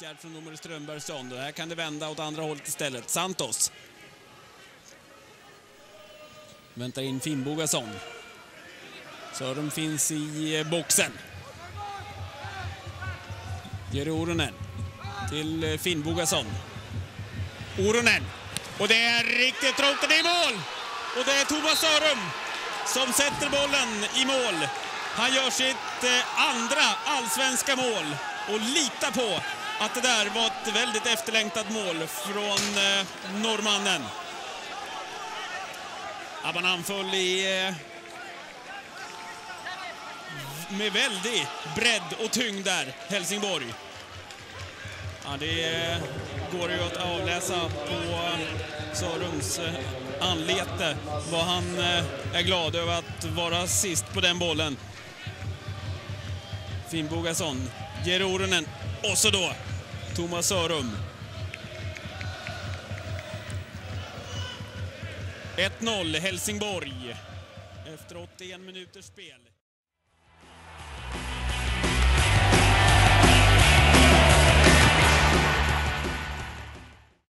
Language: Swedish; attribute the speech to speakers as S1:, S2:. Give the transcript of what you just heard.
S1: från domare Strömbergsson. Här kan det vända åt andra hållet istället. Santos. Väntar in Finnbogason. Sören finns i eh, boxen. Ger Oronen till eh, Finnbogason. Oronen. Och det är riktigt trångt, det är mål! Och det är Thomas Sörum som sätter bollen i mål. Han gör sitt eh, andra allsvenska mål och lita på att det där var ett väldigt efterlängtat mål från eh, norrmannen. Ja, man anföll i... Eh, med väldig bredd och tyngd där, Helsingborg. Ja, det eh, går ju att avläsa på eh, Sörums eh, anlete vad han är glad över att vara sist på den bollen. Finnbogason, Jere och så då Thomas Sörum. 1-0 Helsingborg efter 81 minuters spel.